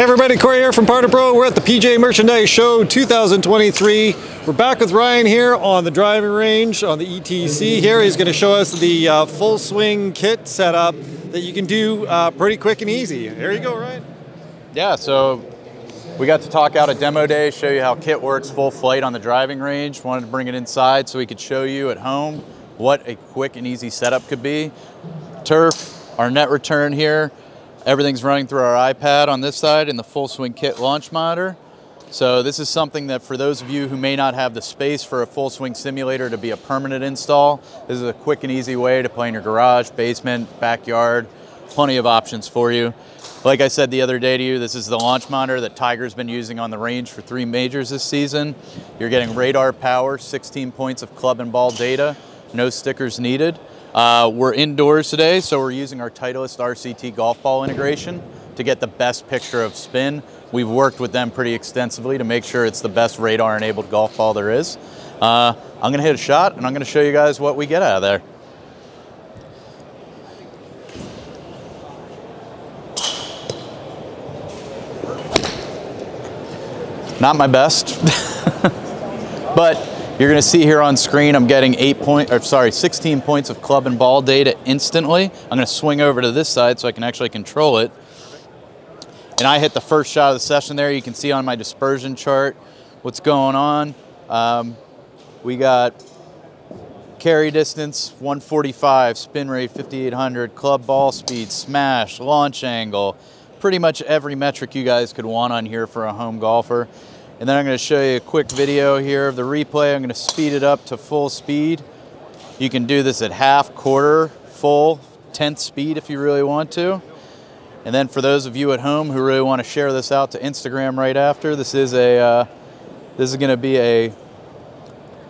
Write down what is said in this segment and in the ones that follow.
Hey everybody, Corey here from Par2Pro. We're at the PGA Merchandise Show 2023. We're back with Ryan here on the driving range on the ETC here. He's going to show us the uh, full swing kit setup that you can do uh, pretty quick and easy. There you go, Ryan. Yeah, so we got to talk out at demo day, show you how kit works full flight on the driving range. Wanted to bring it inside so we could show you at home what a quick and easy setup could be. Turf, our net return here, Everything's running through our iPad on this side in the full swing kit launch monitor. So this is something that for those of you who may not have the space for a full swing simulator to be a permanent install, this is a quick and easy way to play in your garage, basement, backyard, plenty of options for you. Like I said the other day to you, this is the launch monitor that Tiger's been using on the range for three majors this season. You're getting radar power, 16 points of club and ball data, no stickers needed. Uh, we're indoors today, so we're using our Titleist RCT golf ball integration to get the best picture of spin. We've worked with them pretty extensively to make sure it's the best radar enabled golf ball there is. Uh, I'm gonna hit a shot and I'm gonna show you guys what we get out of there. Not my best, but you're gonna see here on screen, I'm getting eight point, or sorry, 16 points of club and ball data instantly. I'm gonna swing over to this side so I can actually control it. And I hit the first shot of the session there. You can see on my dispersion chart what's going on. Um, we got carry distance 145, spin rate 5800, club ball speed, smash, launch angle, pretty much every metric you guys could want on here for a home golfer. And then I'm gonna show you a quick video here of the replay. I'm gonna speed it up to full speed. You can do this at half, quarter, full, 10th speed if you really want to. And then for those of you at home who really wanna share this out to Instagram right after, this is a, uh, this is gonna be a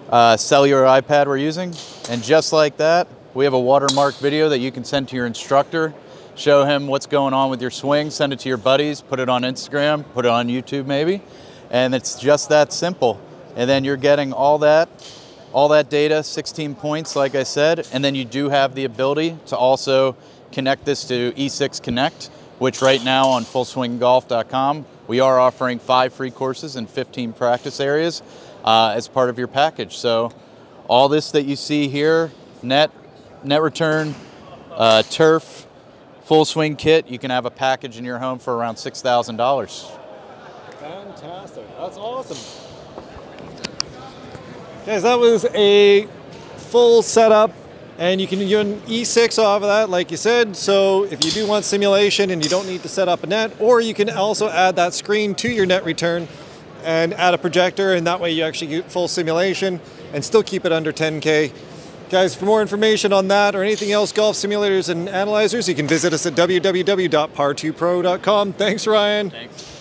uh, cellular iPad we're using. And just like that, we have a watermark video that you can send to your instructor, show him what's going on with your swing, send it to your buddies, put it on Instagram, put it on YouTube maybe. And it's just that simple. And then you're getting all that, all that data, 16 points, like I said, and then you do have the ability to also connect this to E6 Connect, which right now on fullswinggolf.com, we are offering five free courses and 15 practice areas uh, as part of your package. So all this that you see here, net, net return, uh, turf, full swing kit, you can have a package in your home for around $6,000. Fantastic. That's awesome. Guys, that was a full setup and you can do an E6 off of that, like you said. So if you do want simulation and you don't need to set up a net, or you can also add that screen to your net return and add a projector, and that way you actually get full simulation and still keep it under 10K. Guys, for more information on that or anything else golf simulators and analyzers, you can visit us at www.par2pro.com. Thanks, Ryan. Thanks.